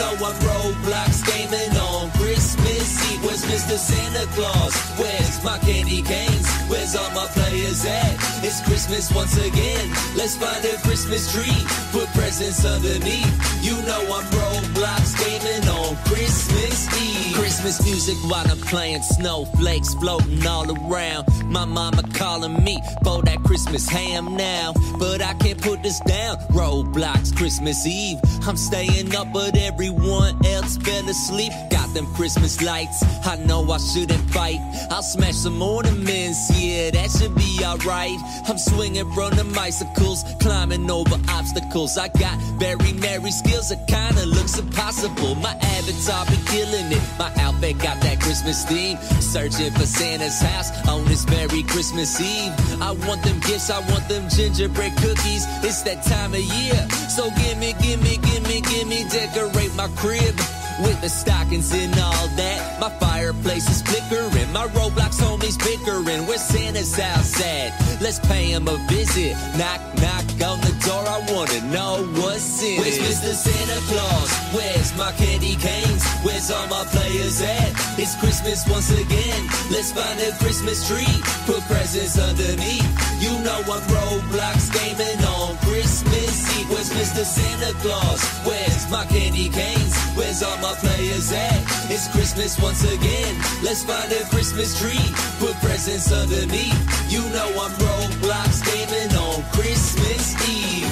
know I'm Roblox gaming on Christmas Eve. Where's Mr. Santa Claus? Where's my candy canes? Where's all my players at? It's Christmas once again. Let's find a Christmas tree. Put presents underneath. You know I'm Christmas music while I'm playing snowflakes floating all around. My mama calling me for that Christmas ham now. But I can't put this down. Roblox Christmas Eve. I'm staying up, but everyone else fell asleep. Got them Christmas lights. I know I shouldn't fight. I'll smash some ornaments. Yeah, that should be alright. I'm swinging from the bicycles, climbing over obstacles. I got very merry skills. It kinda looks impossible. My avatar be killing it. My outfit got that Christmas theme. Searching for Santa's house on this very Christmas Eve. I want them gifts. I want them gingerbread cookies. It's that time of year. So gimme, gimme, gimme, gimme, decorate my crib with the stockings and all that. My fireplace is flickering, my Roblox homies bickering. Where's Santa's at? Let's pay him a visit. Knock, knock on the door. I wanna know what's in Where's it. Mr. Santa Claus? Where's my candy canes? Where's all my players at? It's Christmas once again. Let's find a Christmas tree. Put presents underneath. You know I'm Roblox gaming on Christmas Eve. Where's Mr. Santa Claus? Where's It's Christmas once again. Let's find a Christmas tree. Put presents underneath. You know I'm Roblox gaming on Christmas Eve.